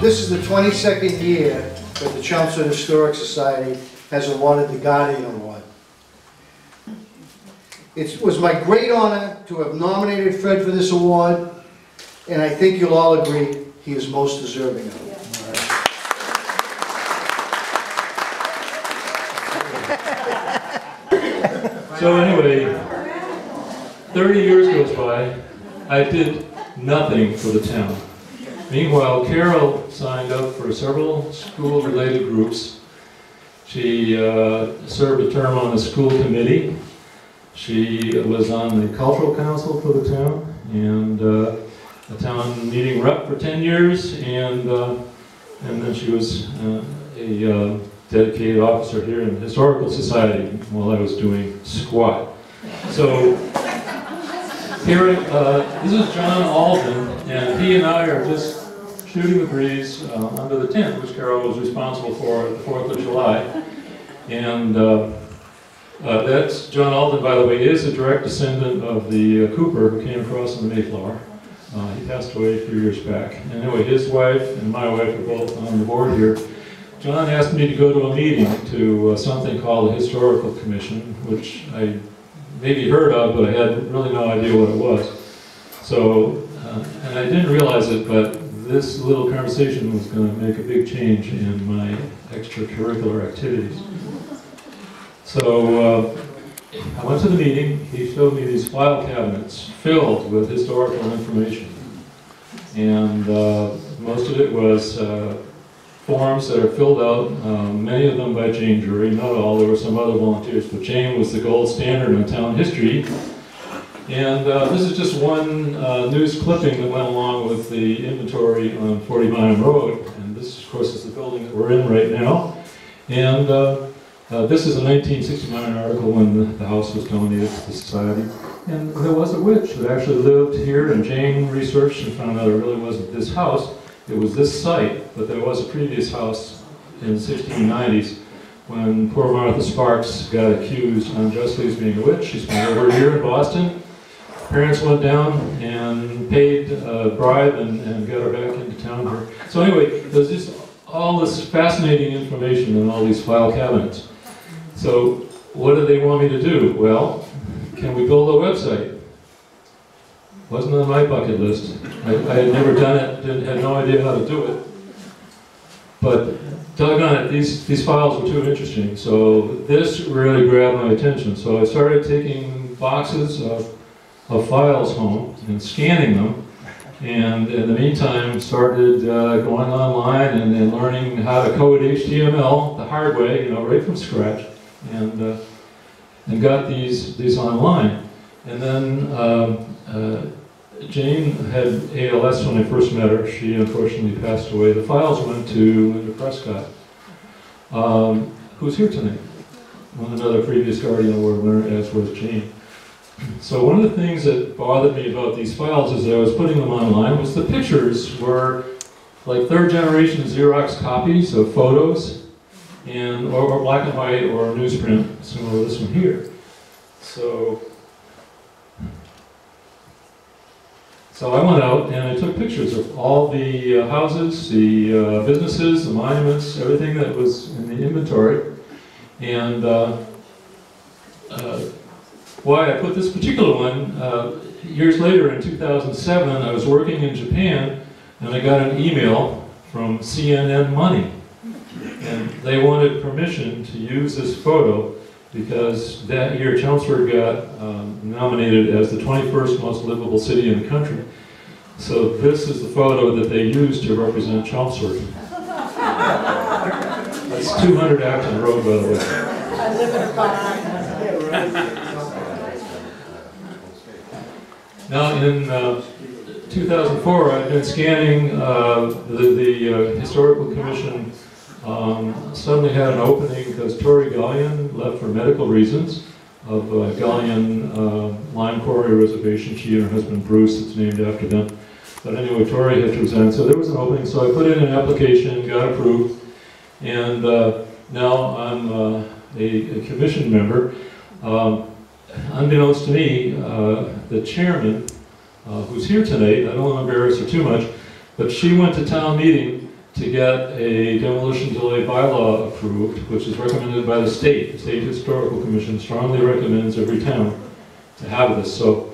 This is the 22nd year that the Chelmsford Historic Society has awarded the Guardian Award. It was my great honor to have nominated Fred for this award, and I think you'll all agree he is most deserving of it. So anyway, 30 years goes by, I did nothing for the town. Meanwhile, Carol signed up for several school-related groups. She uh, served a term on the school committee. She was on the cultural council for the town and uh, a town meeting rep for 10 years and uh, and then she was uh, a uh, dedicated officer here in the Historical Society while I was doing squat. So here, uh, this is John Alden, and he and I are just shooting the breeze uh, under the tent, which Carol was responsible for at the Fourth of July. And uh, uh, that's John Alden, by the way, is a direct descendant of the uh, Cooper who came across in the Mayflower. Uh, he passed away a few years back. And Anyway, his wife and my wife are both on the board here. John asked me to go to a meeting to uh, something called the Historical Commission, which I maybe heard of, but I had really no idea what it was. So, and I didn't realize it, but this little conversation was going to make a big change in my extracurricular activities. So uh, I went to the meeting, he showed me these file cabinets filled with historical information. And uh, most of it was uh, forms that are filled out, um, many of them by Jane Drury, not all, there were some other volunteers, but Jane was the gold standard in town history. And uh, this is just one uh, news clipping that went along with the inventory on 40 Byam Road. And this, of course, is the building that we're in right now. And uh, uh, this is a 1969 article when the, the house was donated to the society. And there was a witch that actually lived here, and Jane researched and found out it really wasn't this house. It was this site, but there was a previous house in the 1690s when poor Martha Sparks got accused unjustly as being a witch. She's been over here in Boston. Parents went down and paid a bribe and, and got her back into town here. So anyway, there's just all this fascinating information in all these file cabinets. So what do they want me to do? Well, can we build a website? Wasn't on my bucket list. I, I had never done it, didn't, had no idea how to do it. But doggone it, these, these files were too interesting. So this really grabbed my attention. So I started taking boxes of, of files home and scanning them. And in the meantime, started uh, going online and, and learning how to code HTML the hard way, you know, right from scratch. And, uh, and got these, these online. And then um, uh, Jane had ALS when I first met her. She unfortunately passed away. The files went to Linda Prescott, um, who's here tonight. One another previous Guardian Award winner, as was Jane. So one of the things that bothered me about these files as I was putting them online was the pictures were like third generation Xerox copies of photos and or, or black and white or newsprint, similar to this one here. So So I went out and I took pictures of all the uh, houses, the uh, businesses, the monuments, everything that was in the inventory. And uh, why I put this particular one, uh, years later in 2007, I was working in Japan and I got an email from CNN Money. And they wanted permission to use this photo because that year Chelmsford got um, nominated as the 21st most livable city in the country. So this is the photo that they used to represent Chelmsford. That's 200 Acton Road, by the way. I live in a box. Now, in uh, 2004, I've been scanning uh, the, the uh, Historical Commission um, suddenly had an opening because Tori Gullion left for medical reasons of uh, Gullion uh, Lime Quarry Reservation. She and her husband Bruce, it's named after them. But anyway, Tori had to resign, so there was an opening. So I put in an application, got approved, and uh, now I'm uh, a, a commission member. Um, unbeknownst to me, uh, the chairman, uh, who's here tonight, I don't want to embarrass her too much, but she went to town meeting to get a demolition delay bylaw approved, which is recommended by the state. The State Historical Commission strongly recommends every town to have this. So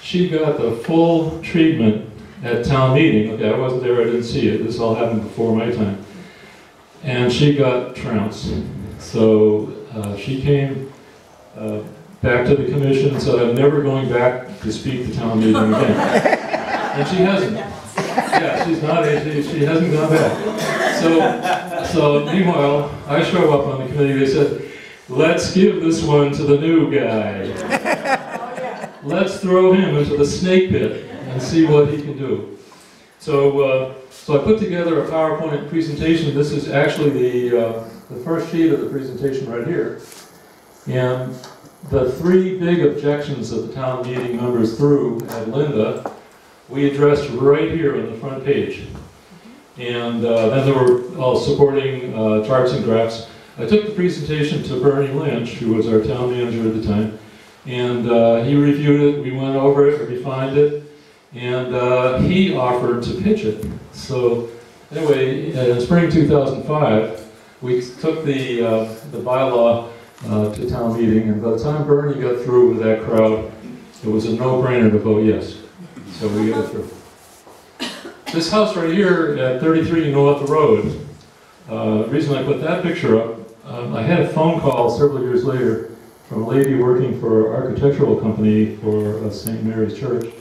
she got the full treatment at town meeting. Okay, I wasn't there, I didn't see it. This all happened before my time. And she got trounced. So uh, she came uh, back to the commission, and said, I'm never going back to speak to town meeting again. And she hasn't. Yeah, she's not, she, she hasn't gone back. So, so meanwhile, I show up on the committee, they said, let's give this one to the new guy. Let's throw him into the snake pit and see what he can do. So, uh, so I put together a PowerPoint presentation. This is actually the, uh, the first sheet of the presentation right here. And the three big objections that the town meeting members threw at Linda, we addressed right here on the front page. And uh, then there were all supporting uh, charts and graphs. I took the presentation to Bernie Lynch, who was our town manager at the time, and uh, he reviewed it, we went over it, refined it, and uh, he offered to pitch it. So anyway, in spring 2005, we took the, uh, the bylaw uh, to town meeting, and by the time Bernie got through with that crowd, it was a no-brainer to vote yes. So we got it through. This house right here at 33 North Road, uh, the reason I put that picture up, um, I had a phone call several years later from a lady working for an architectural company for uh, St. Mary's Church.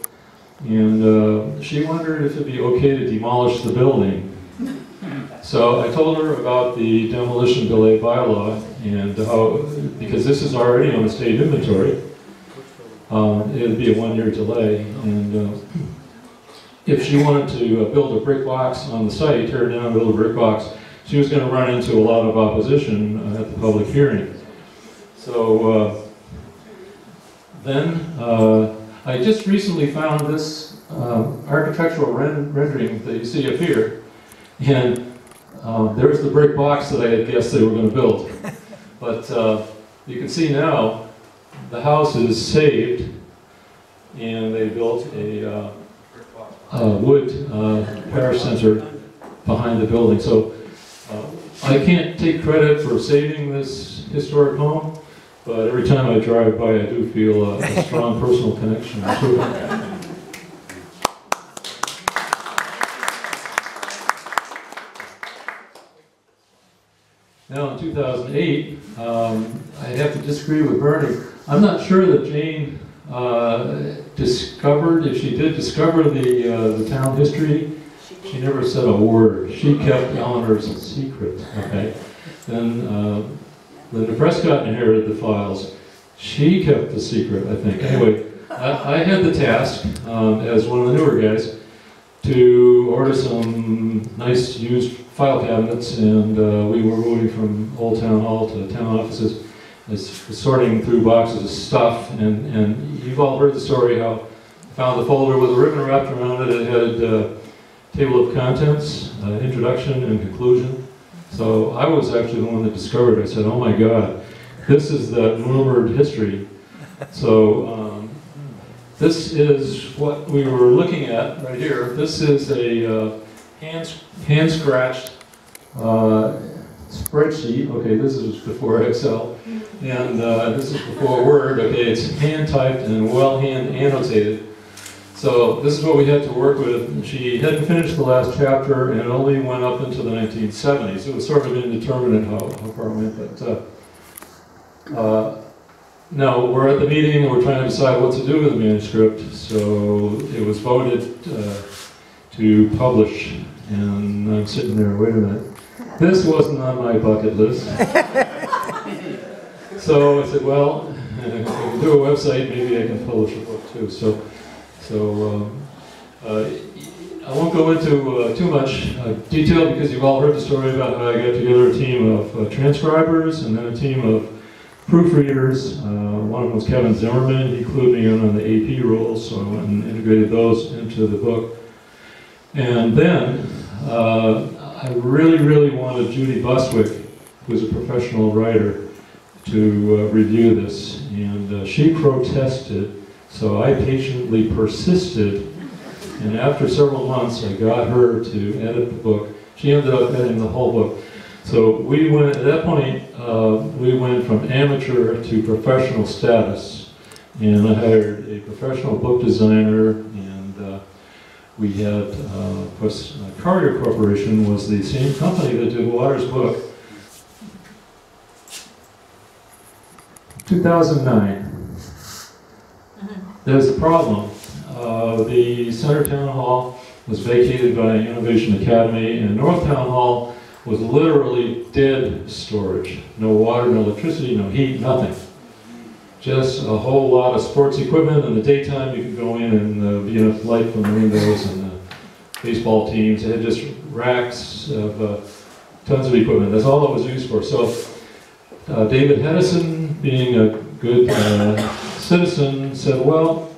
And uh, she wondered if it'd be okay to demolish the building. So I told her about the demolition delay bylaw and how, because this is already on the state inventory, um, it'd be a one-year delay. And uh, if she wanted to uh, build a brick box on the site, tear down, build a brick box, she was going to run into a lot of opposition uh, at the public hearing. So uh, then, uh, I just recently found this um, architectural ren- rendering that you see up here, and um, there's the brick box that I had guessed they were going to build. But uh, you can see now, the house is saved, and they built a uh, uh, wood uh, parish center behind the building. So uh, I can't take credit for saving this historic home, but every time I drive by, I do feel a, a strong personal connection to it. Now, in 2008, um, I have to disagree with Bernie. I'm not sure that Jane uh, discovered, if she did discover the, uh, the town history, she never said a word. She kept Eleanor's secret, okay? Then uh, Linda Prescott inherited the files. She kept the secret, I think. Anyway, I, I had the task, um, as one of the newer guys, to order some nice used file cabinets, and uh, we were moving from Old Town Hall to town offices, as- sorting through boxes of stuff, and, and you've all heard the story how I found the folder with a ribbon wrapped around it. It had uh, table of contents, uh, introduction and conclusion. So I was actually the one that discovered it. I said, oh my God, this is the rumored history. So um, this is what we were looking at right here. This is a uh, hand, hand scratched uh, spreadsheet. Okay, this is before Excel. And uh, this is before Word. Okay, it's hand typed and well hand annotated. So this is what we had to work with. She hadn't finished the last chapter and it only went up into the 1970s. It was sort of indeterminate how, how far it went, but uh, uh, now we're at the meeting we're trying to decide what to do with the manuscript. So it was voted uh, to publish, and I'm sitting there. Wait a minute, this wasn't on my bucket list. so I said, well, if I can do a website, maybe I can publish a book too. So. So um, uh, I won't go into uh, too much uh, detail because you've all heard the story about how I got together a team of uh, transcribers and then a team of proofreaders. Uh, one of them was Kevin Zimmerman. He clued me in on the AP rules, so I went and integrated those into the book. And then uh, I really, really wanted Judy Buswick, who's a professional writer, to uh, review this. And uh, she protested so I patiently persisted, and after several months, I got her to edit the book. She ended up editing the whole book. So we went, at that point, uh, we went from amateur to professional status. And I hired a professional book designer we had, uh, of course, uh, Carrier Corporation was the same company that did Waters' book. 2009. There's a problem. Uh, The Center Town Hall was vacated by Innovation Academy, and North Town Hall was literally dead storage. No water, no electricity, no heat, nothing. Just a whole lot of sports equipment. In the daytime, you could go in and uh, be in a light from the windows and uh, baseball teams. They had just racks of uh, tons of equipment. That's all it was used for. So uh, David Hedison, being a good uh, citizen, said, well,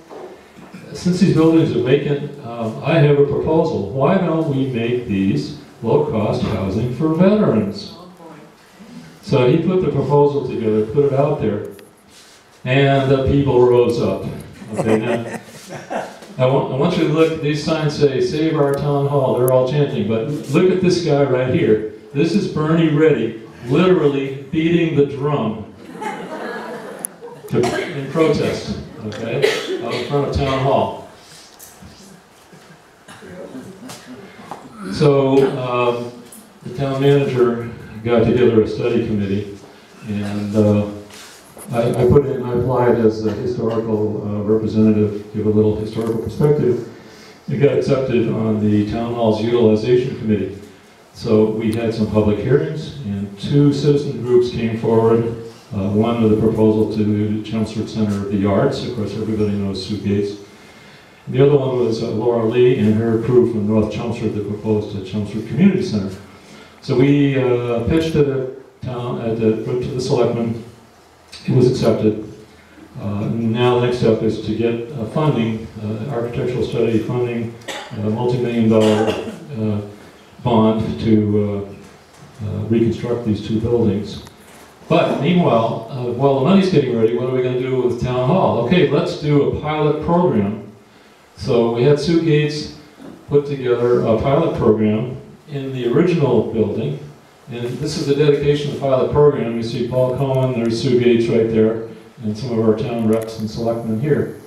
since these buildings are vacant, um, I have a proposal. Why don't we make these low-cost housing for veterans? So he put the proposal together, put it out there, and the people rose up. Okay, now, I want, I want you to look, these signs say, save our town hall, they're all chanting, but look at this guy right here. This is Bernie Reddy, literally beating the drum to, in protest, okay, out in front of town hall. So, um, the town manager got together a study committee, and, uh, I, I put in, I applied as a historical uh, representative, give a little historical perspective. It got accepted on the town hall's utilization committee. So we had some public hearings, and two citizen groups came forward. Uh, One with a proposal to the Chelmsford Center of the Arts, of course, everybody knows Sue Gates. The other one was uh, Laura Lee and her crew from North Chelmsford that proposed a Chelmsford Community Center. So we uh, pitched at town, at the, to the selectmen, it was accepted. Uh, Now the next step is to get uh, funding, uh, architectural study funding, a multi-million dollar uh, bond to uh, uh, reconstruct these two buildings. But meanwhile, uh, while the money's getting ready, what are we going to do with town hall? Okay, let's do a pilot program. So we had Sue Gates put together a pilot program in the original building. And this is the dedication of the pilot program. You see Paul Cohen, there's Sue Gates right there, and some of our town reps and selectmen here.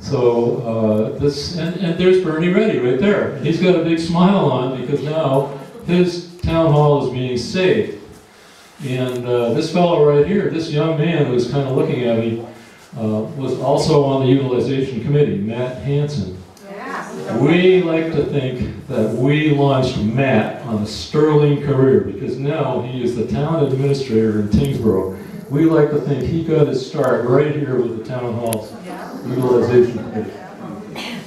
So uh, this, and, and there's Bernie Reddy right there. He's got a big smile on because now his town hall is being saved. And uh, this fellow right here, this young man who's kind of looking at me, uh, was also on the utilization committee, Matt Hanson. We like to think that we launched Matt on a sterling career because now he is the town administrator in Tyngsboro. We like to think he got his start right here with the town hall's utilization committee. It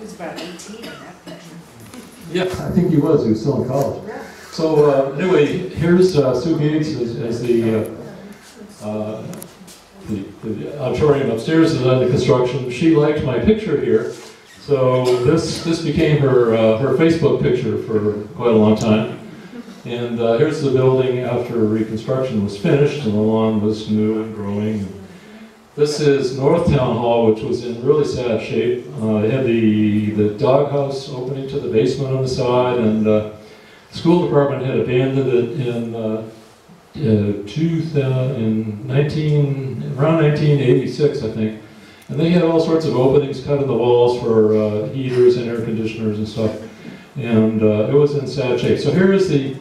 was about 18 in that picture. Yeah, I think he was, he was still in college. So uh, anyway, here's uh, Sue Gates as, as the, uh, uh, the, the auditorium upstairs is under construction. She liked my picture here, so this, this became her, uh, her Facebook picture for quite a long time. And uh, here's the building after reconstruction was finished and the lawn was new and growing. This is North Town Hall, which was in really sad shape. Uh, it had the, the doghouse opening to the basement on the side, and uh, the school department had abandoned it in uh, uh, 2000, in 19, around 1986, I think. And they had all sorts of openings cut in the walls for uh, heaters and air conditioners and stuff. And uh, it was in sad shape. So here is the,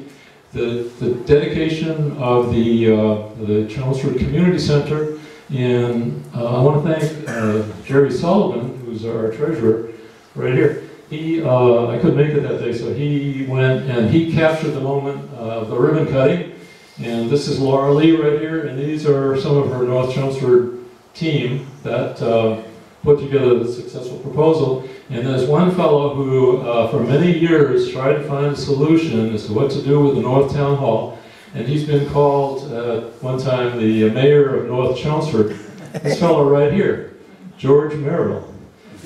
the, the dedication of the, uh, the Chelmsford Community Center. And uh, I want to thank uh, Jerry Sullivan, who's our treasurer, right here. He, uh, I couldn't make it that day, so he went and he captured the moment of the ribbon cutting. And this is Laura Lee right here, and these are some of her North Chelmsford team that uh, put together the successful proposal. And there's one fellow who, uh, for many years, tried to find a solution as to what to do with the North Town Hall. And he's been called, uh, one time, the mayor of North Chelmsford. This fellow right here, George Merrill.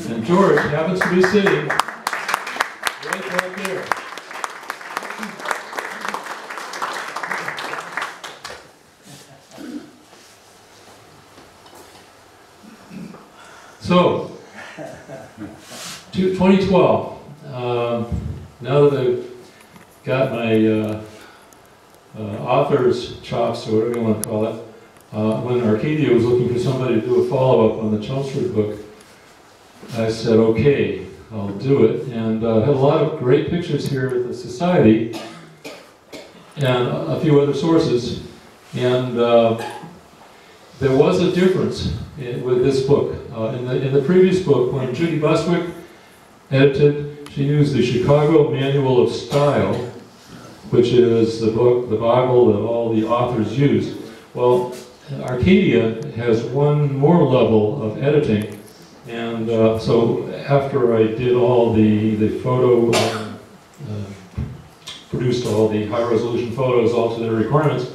And George happens to be sitting So, 2012, um, now that I've got my uh, uh, author's chops, or whatever you want to call it, uh, when Arcadia was looking for somebody to do a follow-up on the Chelmsford book, I said, okay, I'll do it, and uh, had a lot of great pictures here at the Society, and a a few other sources, and uh, there was a difference in- with this book. Uh, In the, in the previous book, when Judy Buswick edited, she used the Chicago Manual of Style, which is the book, the Bible that all the authors use. Well, Arcadia has one more level of editing, and uh, so after I did all the, the photo, uh, produced all the high-resolution photos, all to their requirements,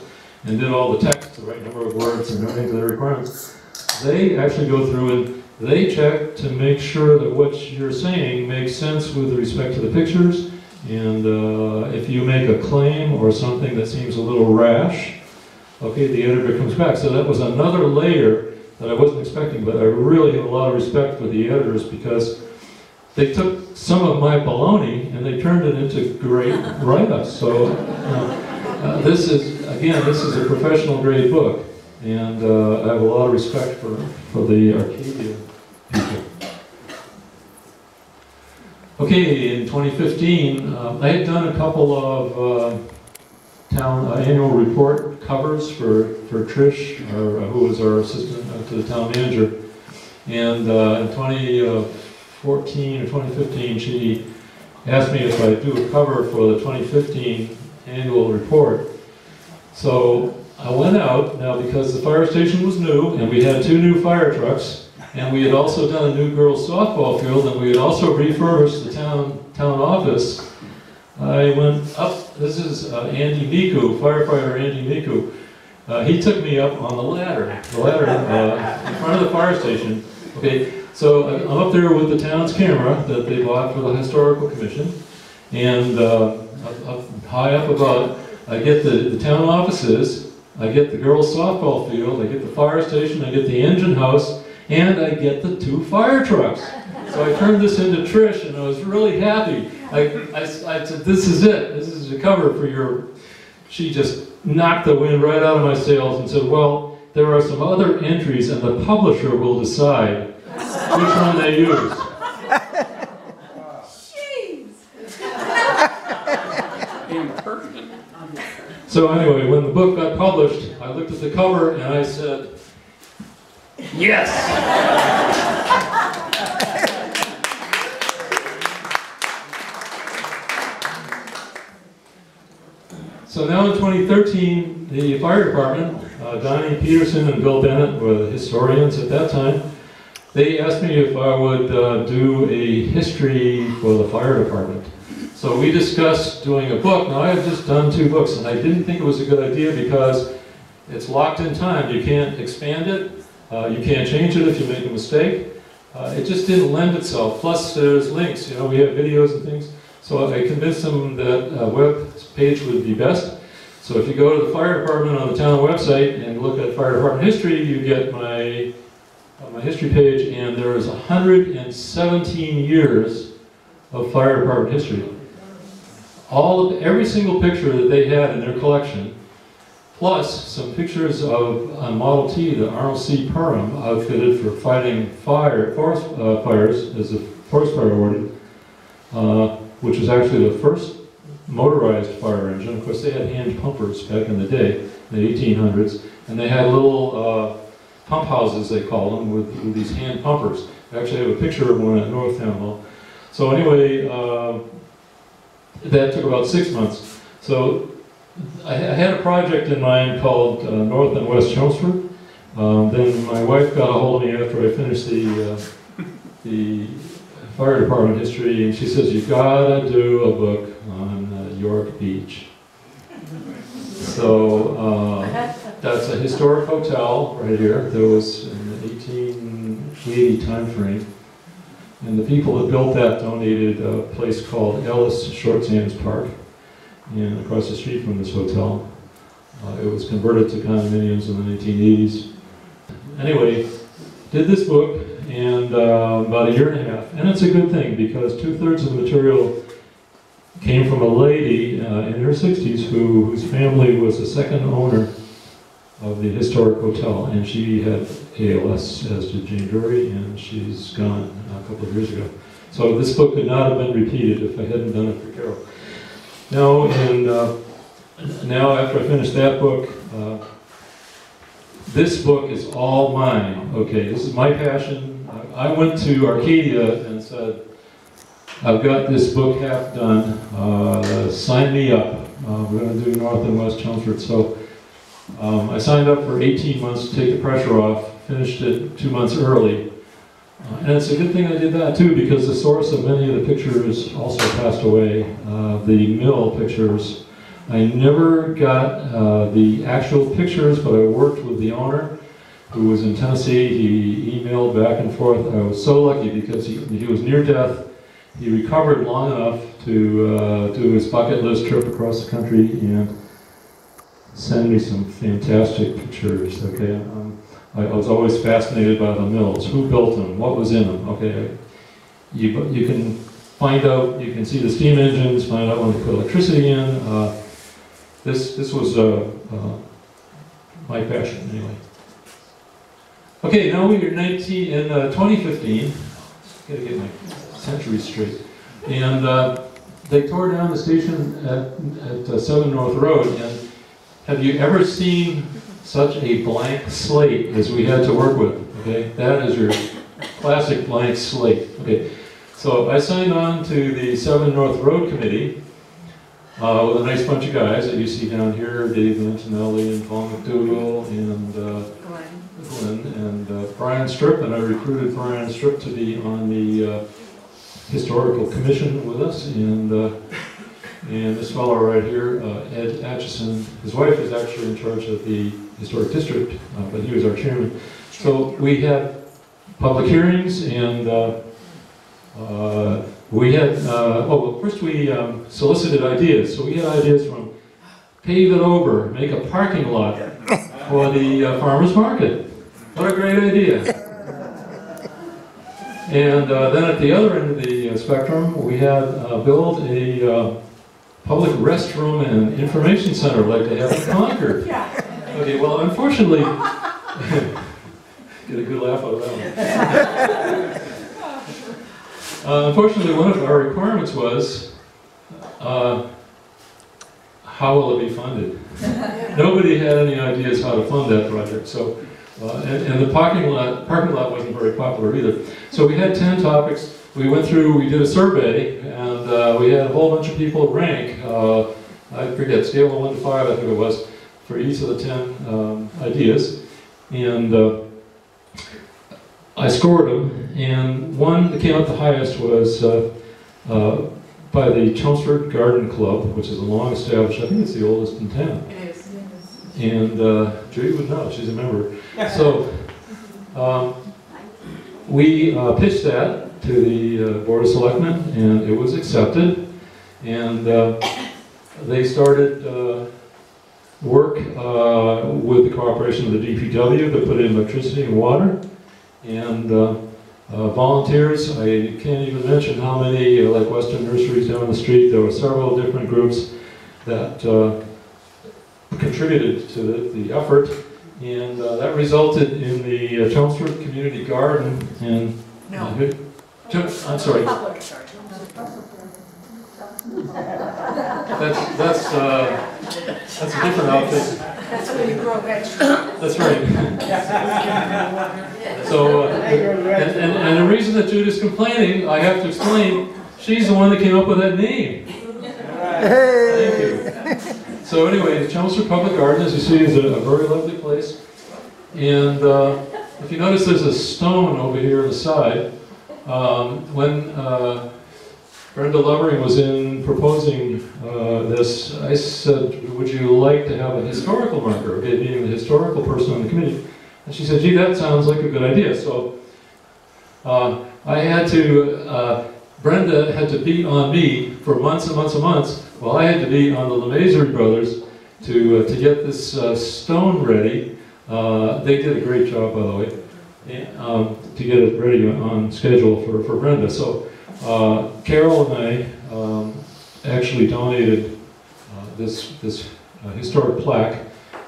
and did all the text, the right number of words and everything to their requirements, they actually go through and they check to make sure that what you're saying makes sense with respect to the pictures, and uh, if you make a claim or something that seems a little rash, okay, the editor comes back. So that was another layer that I wasn't expecting, but I really have a lot of respect for the editors because they took some of my baloney and they turned it into great write-ups. So uh, uh, this is, again, this is a professional grade book, and uh, I have a lot of respect for, for the Arcadia people. Okay, in 2015, uh, I had done a couple of uh, town uh, annual report covers for, for Trish, or, uh, who was our assistant to the town manager. And uh, in 2014 or 2015, she asked me if I'd do a cover for the 2015 annual report. So I went out, now because the fire station was new, and we had two new fire trucks, and we had also done a new girls softball field, and we had also refurbished the town, town office. I went up, this is uh, Andy Miku, firefighter Andy Miku. Uh, he took me up on the ladder, the ladder uh, in front of the fire station. Okay, so I- I'm up there with the town's camera that they bought for the historical commission, and uh, up, up high up above, I get the, the town offices, I get the girls softball field, I get the fire station, I get the engine house, and I get the two fire trucks. So I turned this into Trish, and I was really happy. I, I, I said, this is it, this is the cover for your, she just knocked the wind right out of my sails and said, well, there are some other entries, and the publisher will decide which one they use. Jeez. Impertinent. So anyway, when the book got published, I looked at the cover and I said, yes! So now in 2013, the fire department, uh, Donnie Peterson and Bill Bennett were the historians at that time. They asked me if I would uh, do a history for the fire department. So we discussed doing a book. Now, I have just done two books, and I didn't think it was a good idea because it's locked in time. You can't expand it, uh, you can't change it if you make a mistake. Uh, it just didn't lend itself. Plus, there's links, you know, we have videos and things. So I convinced them that a web page would be best. So if you go to the fire department on the town website and look at fire department history, you get my, uh, my history page, and there is 117 years of fire department history all of, every single picture that they had in their collection, plus some pictures of a Model T that Arnold C. Perham outfitted for fighting fire, forest uh, fires as a forest fire warden, uh, which was actually the first motorized fire engine. Of course, they had hand pumpers back in the day, in the 1800s, and they had little uh, pump houses, they called them, with, with these hand pumpers. I actually have a picture of one at North Hall. So anyway, uh, that took about six months. So I, I had a project in mind called uh, North and West Chelmsford. Um, then my wife got a hold of me after I finished the, uh, the fire department history, and she says, you gotta do a book on uh, York Beach. So uh, that's a historic hotel right here. There was in the 1880 timeframe. And the people that built that donated a place called Ellis Short Sands Park, and across the street from this hotel. Uh, it was converted to condominiums in the 1980s. Anyway, did this book, and uh, about a year and a half, and it's a good thing because two thirds of the material came from a lady uh, in her 60s who, whose family was the second owner of the historic hotel, and she had ALS, as did Jane Drury, and she's gone a couple of years ago. So this book could not have been repeated if I hadn't done it for Carol. Now, and uh, now after I finished that book, uh, this book is all mine. Okay, this is my passion. I went to Arcadia and said, I've got this book half done. Uh, sign me up. Uh, we're going to do North and West Chelmsford. So um, I signed up for 18 months to take the pressure off. Finished it two months early. Uh, and it's a good thing I did that too, because the source of many of the pictures also passed away. Uh, the mill pictures. I never got uh, the actual pictures, but I worked with the owner who was in Tennessee. He emailed back and forth. I was so lucky because he, he was near death. He recovered long enough to uh, do his bucket list trip across the country and send me some fantastic pictures. Okay, um, I, I was always fascinated by the mills. Who built them? What was in them? Okay, you you can find out. You can see the steam engines. Find out when they put electricity in. Uh, this this was uh, uh, my passion anyway. Okay, now we're 19 in uh, 2015. Gotta get my century straight. And uh, they tore down the station at, at uh, Southern North Road. And have you ever seen such a blank slate as we had to work with? Okay, that is your classic blank slate. Okay, so I signed on to the Southern North Road Committee uh, with a nice bunch of guys that you see down here, Dave Antonelli and Paul McDougall and uh, Glenn. Glenn and uh, Brian Strip, and I recruited Brian Strip to be on the uh, historical commission with us, and uh, and this fellow right here, uh, Ed Atchison, his wife is actually in charge of the historic district, uh, but he was our chairman. So we had public hearings, and uh, uh, we had uh, oh well, first we um, solicited ideas. So we had ideas from pave it over, make a parking lot for the uh, farmers market. What a great idea. And then at the other end of the spectrum, we had build a public restroom and information center like they have in Concord. Yeah. Okay, well, unfortunately, get a good laugh out of that one. Uh, unfortunately, one of our requirements was, uh, how will it be funded? Nobody had any ideas how to fund that project, so, uh, and, and the parking lot, parking lot wasn't very popular either. So we had ten topics, we went through, we did a survey, and, uh, we had a whole bunch of people rank, uh, I forget, scale of one to five, I think it was, for each of the ten, um, ideas. And, uh, I scored them, and one that came up the highest was, uh, uh, by the Chelmsford Garden Club, which is a long established, I think it's the oldest in town. It is. And uh, Judy would know, she's a member. So, um, we uh, pitched that to the uh, Board of Selectmen, and it was accepted. And uh, they started uh, work uh, with the cooperation of the DPW to put in electricity and water. And uh, uh, volunteers, I can't even mention how many, uh, like Western Nurseries down the street, there were several different groups that uh, contributed to the, the effort, and uh, that resulted in the uh, Chelmsford Community Garden and. No. Chel- I'm sorry, that's, that's, uh, that's a different outfit, That's where you grow vegetables. that's right. So, uh, and, and, and the reason that Judith's complaining, I have to explain, she's the one that came up with that name. Thank you. So anyway, the Chelmsford Public Garden, as you see, is a, a very lovely place. And uh, if you notice, there's a stone over here on the side. Um, when uh, Brenda Lovering was in proposing uh, this, I said, would you like to have a historical marker, being the historical person on the committee? And she said, gee, that sounds like a good idea. So uh, I had to, uh, Brenda had to beat on me for months and months and months, while I had to beat on the LeMaisry brothers to, uh, to get this uh, stone ready. They did a great job, by the way, um, to get it ready on schedule for, for Brenda. So uh, Carol and I um, actually donated uh, this, this uh, historic plaque.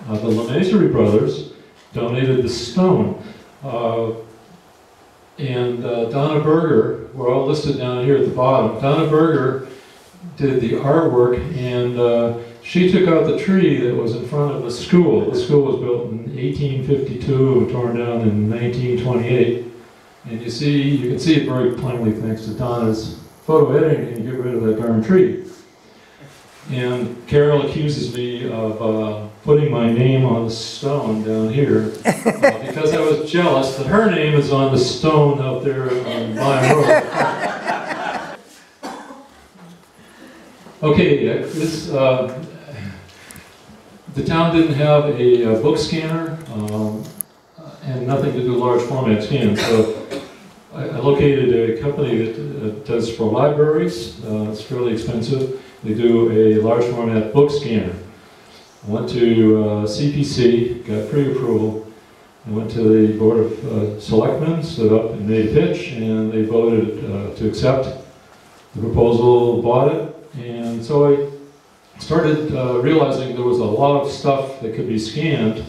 Uh, The Lemesery brothers donated the stone. Uh, And uh, Donna Berger, we're all listed down here at the bottom. Donna Berger did the artwork and uh, she took out the tree that was in front of the school. The school was built in 1852, torn down in 1928. And you see, you can see it very plainly thanks to Donna's photo editing and get rid of that darn tree. And Carol accuses me of uh, putting my name on the stone down here uh, because I was jealous that her name is on the stone out there on Byam Road. Okay, uh, this, uh, the town didn't have a uh, book scanner um, and nothing to do large format scans, so I I located a company that uh, does for libraries. Uh, It's fairly expensive. They do a large format book scanner. I went to uh, CPC, got pre-approval. Went to the Board of uh, Selectmen, stood up and made a pitch, and they voted uh, to accept the proposal, bought it, and so I started uh, realizing there was a lot of stuff that could be scanned.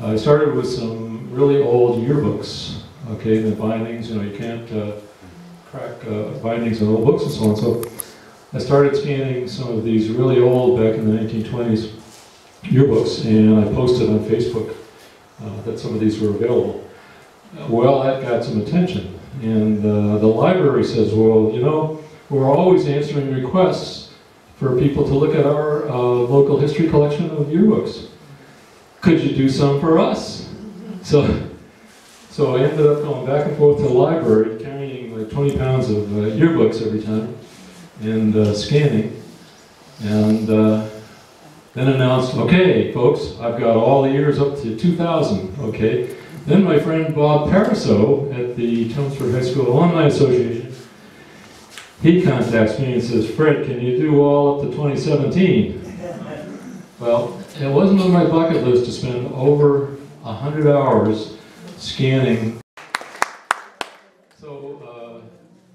I started with some really old yearbooks, okay, the bindings, you know, you can't uh, crack uh, bindings on old books and so on. So I started scanning some of these really old, back in the 1920s, yearbooks, and I posted on Facebook uh, that some of these were available. Well, that got some attention, and uh, the library says, well, you know, we're always answering requests for people to look at our uh, local history collection of yearbooks. Could you do some for us? So, so I ended up going back and forth to the library, carrying like 20 pounds of uh, yearbooks every time, and uh, scanning, and uh, then announced, okay, folks, I've got all the years up to 2000, okay? Then my friend Bob Pariseau at the Chelmsford High School Alumni Association, he contacts me and says, Fred, can you do all up to 2017? Well, it wasn't on my bucket list to spend over 100 hours scanning. So, uh,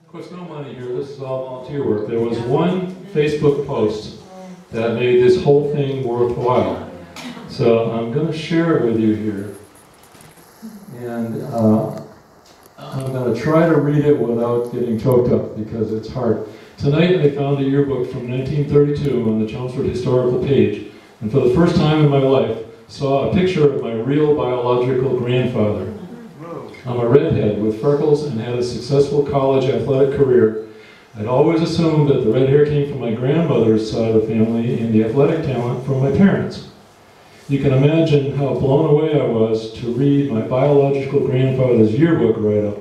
of course, no money here, this is all volunteer work. There was one Facebook post that made this whole thing worthwhile. So I'm going to share it with you here. And uh, I'm going to try to read it without getting choked up because it's hard. Tonight I found a yearbook from 1932 on the Chelmsford Historical page, and for the first time in my life saw a picture of my real biological grandfather. I'm a redhead with freckles and had a successful college athletic career. I'd always assumed that the red hair came from my grandmother's side of the family and the athletic talent from my parents. You can imagine how blown away I was to read my biological grandfather's yearbook write-up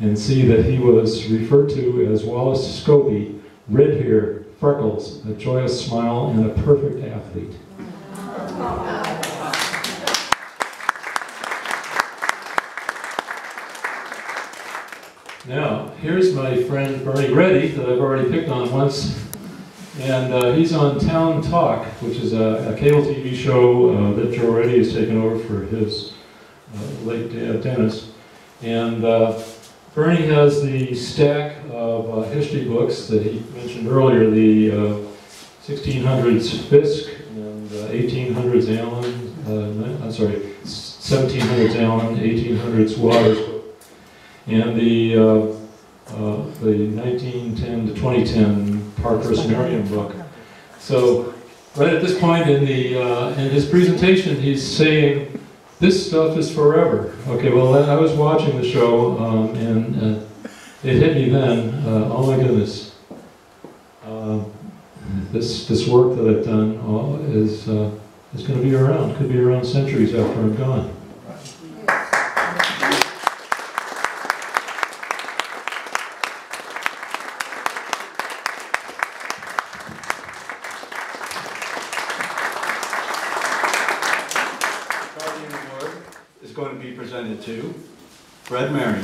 and see that he was referred to as Wallace Scobie, red hair, freckles, a joyous smile, and a perfect athlete. Now, here's my friend Bernie Reddy that I've already picked on once. And uh, he's on Town Talk, which is a, a cable TV show uh, that Joe Reddy has taken over for his uh, late dad, Dennis. And uh, Bernie has the stack of uh, history books that he mentioned earlier, the uh, 1600s Fisk and uh, 1800s Allen, uh, I'm sorry, 1700s Allen, 1800s Waters, and the, uh, uh, the 1910 to 2010 Parkhurst Merriam book. So, right at this point in the, uh, in his presentation, he's saying, this stuff is forever. Okay, well, I was watching the show, um, and uh, it hit me then, uh, oh my goodness. Uh, this, this work that I've done uh, is, uh, is going to be around, could be around centuries after I'm gone. Guardian Award is going to be presented to Fred Merriam.